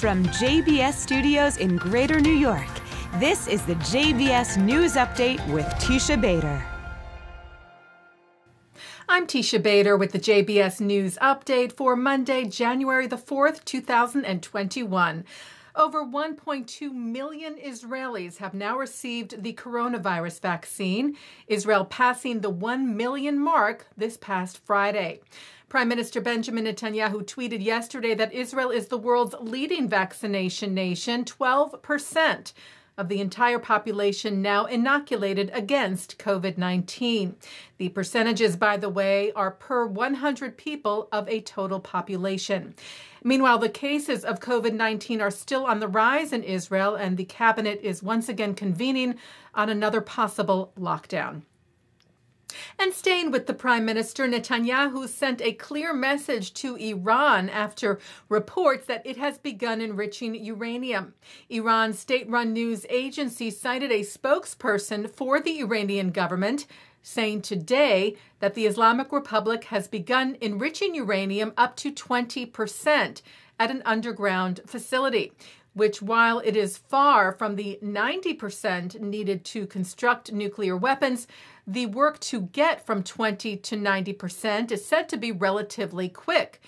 From JBS Studios in Greater New York, this is the JBS News Update with Teisha Bader. I'm Teisha Bader with the JBS News Update for Monday, January the 4th, 2021. Over 1.2 million Israelis have now received the coronavirus vaccine, Israel passing the 1 million mark this past Friday. Prime Minister Benjamin Netanyahu tweeted yesterday that Israel is the world's leading vaccination nation, 12% of the entire population now inoculated against COVID 19. The percentages, by the way, are per 100 people of a total population. Meanwhile, the cases of COVID 19 are still on the rise in Israel, and the cabinet is once again convening on another possible lockdown. And staying with the Prime Minister, Netanyahu sent a clear message to Iran after reports that it has begun enriching uranium. Iran's state run news agency cited a spokesperson for the Iranian government saying today that the Islamic Republic has begun enriching uranium up to 20% at an underground facility which, while it is far from the 90% needed to construct nuclear weapons, the work to get from 20 to 90% is said to be relatively quick.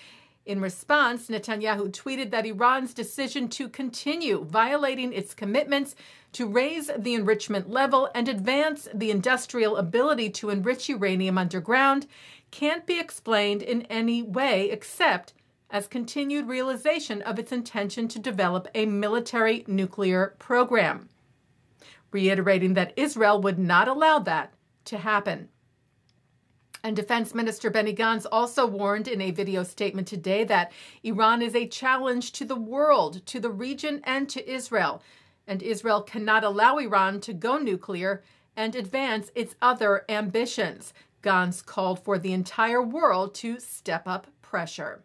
In response, Netanyahu tweeted that Iran's decision to continue violating its commitments to raise the enrichment level and advance the industrial ability to enrich uranium underground can't be explained in any way except as continued realization of its intention to develop a military nuclear program, reiterating that Israel would not allow that to happen. And Defense Minister Benny Gantz also warned in a video statement today that Iran is a challenge to the world, to the region, and to Israel. And Israel cannot allow Iran to go nuclear and advance its other ambitions. Gantz called for the entire world to step up pressure.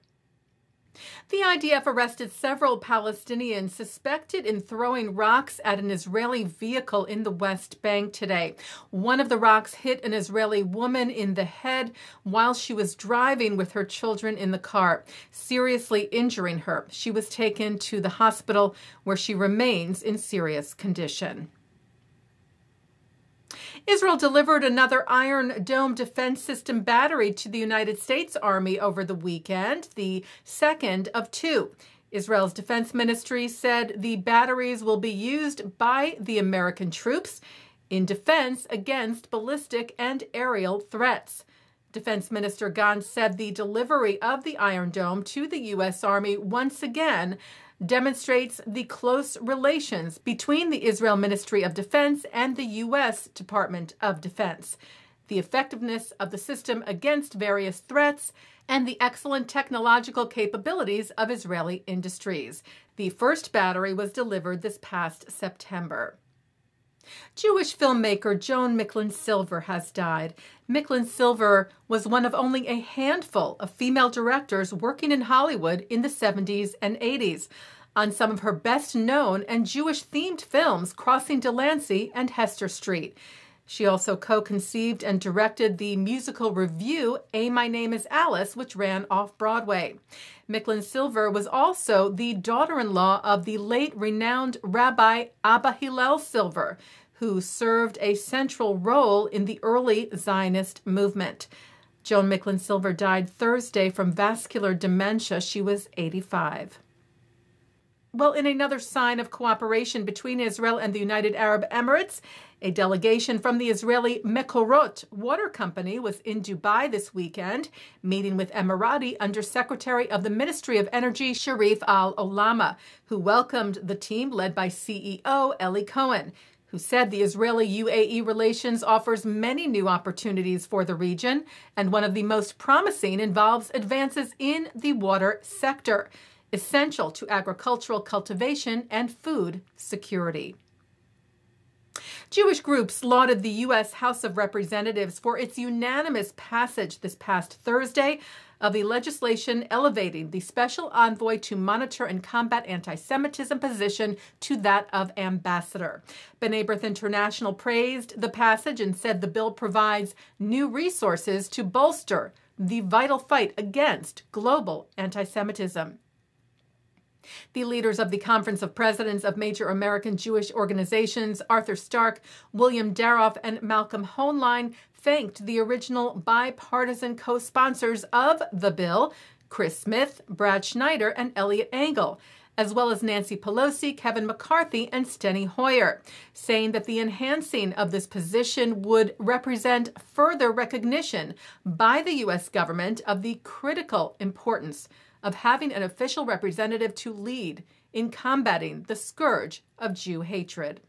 The IDF arrested several Palestinians suspected in throwing rocks at an Israeli vehicle in the West Bank today. One of the rocks hit an Israeli woman in the head while she was driving with her children in the car, seriously injuring her. She was taken to the hospital where she remains in serious condition. Israel delivered another Iron Dome defense system battery to the United States Army over the weekend, the second of two. Israel's defense ministry said the batteries will be used by the American troops in defense against ballistic and aerial threats. Defense Minister Gantz said the delivery of the Iron Dome to the U.S. Army once again demonstrates the close relations between the Israel Ministry of Defense and the U.S. Department of Defense, the effectiveness of the system against various threats, and the excellent technological capabilities of Israeli industries. The first battery was delivered this past September. Jewish filmmaker Joan Micklin Silver has died. Micklin Silver was one of only a handful of female directors working in Hollywood in the 70s and 80s on some of her best known and Jewish themed films, Crossing Delancey and Hester Street. She also co conceived and directed the musical revue A My Name is Alice, which ran off Broadway. Micklin Silver was also the daughter in law of the late renowned Rabbi Abba Hillel Silver, who served a central role in the early Zionist movement. Joan Micklin Silver died Thursday from vascular dementia. She was 85. Well, in another sign of cooperation between Israel and the United Arab Emirates, a delegation from the Israeli Mekorot Water Company was in Dubai this weekend, meeting with Emirati Undersecretary of the Ministry of Energy Sharif Al Olama, who welcomed the team led by CEO Eli Cohen who said the Israeli UAE relations offers many new opportunities for the region, and one of the most promising involves advances in the water sector essential to agricultural cultivation and food security. Jewish groups lauded the U.S. House of Representatives for its unanimous passage this past Thursday of the legislation elevating the special envoy to monitor and combat anti Semitism position to that of ambassador. B'nai B'rith International praised the passage and said the bill provides new resources to bolster the vital fight against global anti Semitism. The leaders of the Conference of Presidents of Major American Jewish Organizations, Arthur Stark, William Daroff, and Malcolm Hoenlein, thanked the original bipartisan co sponsors of the bill, Chris Smith, Brad Schneider, and Eliot Engel, as well as Nancy Pelosi, Kevin McCarthy, and Steny Hoyer, saying that the enhancing of this position would represent further recognition by the U.S. government of the critical importance of having an official representative to lead in combating the scourge of Jew hatred.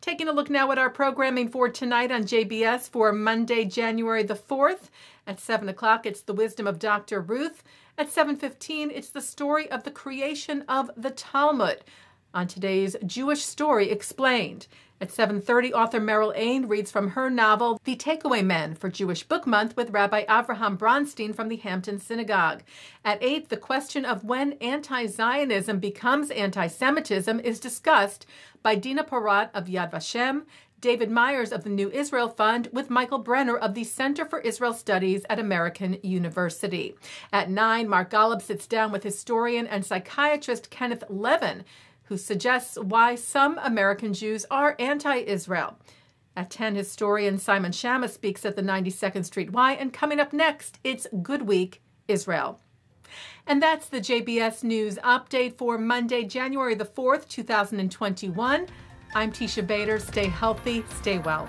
Taking a look now at our programming for tonight on JBS for Monday, January the 4th. At 7 o'clock, it's The Wisdom of Dr. Ruth. At 7.15, it's the story of the creation of the Talmud on today's Jewish Story Explained. At 7:30, author Meryl Ain reads from her novel The Takeaway Men for Jewish Book Month with Rabbi Avraham Bronstein from the Hampton Synagogue. At 8, the question of when anti-Zionism becomes anti-Semitism is discussed by Dina Porat of Yad Vashem, David Myers of the New Israel Fund with Michael Brenner of the Center for Israel Studies at American University. At 9, Mark Golub sits down with historian and psychiatrist Kenneth Levin who suggests why some American Jews are anti Israel. At 10, historian Simon Schama speaks at the 92nd Street Y. And coming up next, it's Good Week Israel. And that's the JBS News update for Monday, January the 4th, 2021. I'm Teisha Bader. Stay healthy, stay well.